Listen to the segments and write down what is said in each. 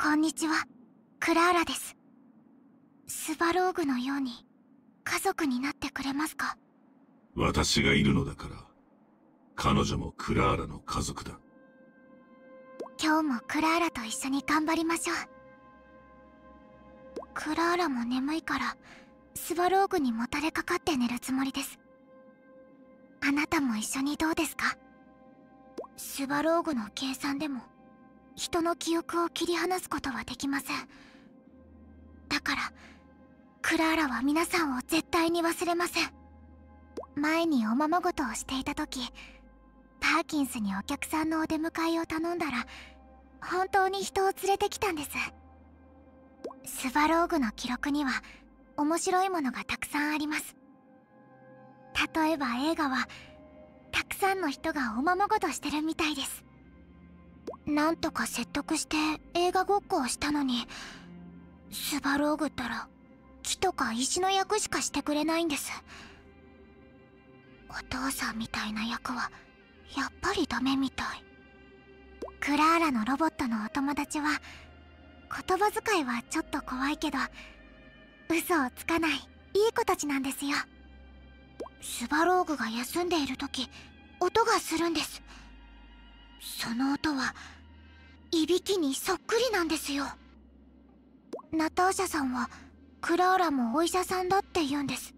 こんにちは。クラーラです。スバローグのように家族になってくれますか？私がいるのだから彼女もクラーラの家族だ。今日もクラーラと一緒に頑張りましょう。クラーラも眠いからスバローグにもたれかかって寝るつもりです。あなたも一緒にどうですか？スバローグの計算でも人の記憶を切り離すことはできません。だからクラーラは皆さんを絶対に忘れません。前におままごとをしていた時パーキンスにお客さんのお出迎えを頼んだら本当に人を連れてきたんです。スバローグの記録には面白いものがたくさんあります。例えば映画はたくさんの人がおままごとしてるみたいです。なんとか説得して映画ごっこをしたのにスバローグったら木とか石の役しかしてくれないんです。お父さんみたいな役はやっぱりダメみたい。クラーラのロボットのお友達は言葉遣いはちょっと怖いけど嘘をつかないいい子たちなんですよ。スバローグが休んでいる時音がするんです。その音はいびきにそっくりなんですよ。ナターシャさんはクラーラもお医者さんだって言うんです。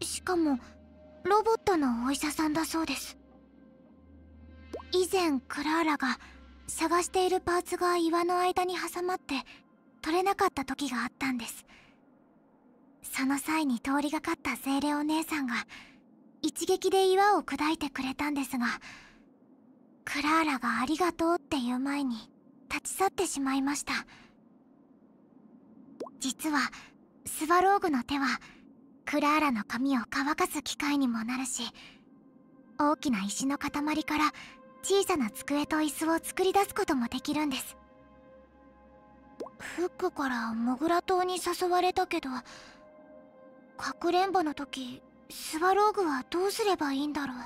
しかもロボットのお医者さんだそうです。以前クラーラが探しているパーツが岩の間に挟まって取れなかった時があったんです。その際に通りがかった精霊お姉さんが一撃で岩を砕いてくれたんですがクラーラがありがとうって言う前に立ち去ってしまいました。実はスワローグの手はクラーラの髪を乾かす機械にもなるし大きな石の塊から小さな机と椅子を作り出すこともできるんです。フックからモグラ島に誘われたけどかくれんぼの時スワローグはどうすればいいんだろう。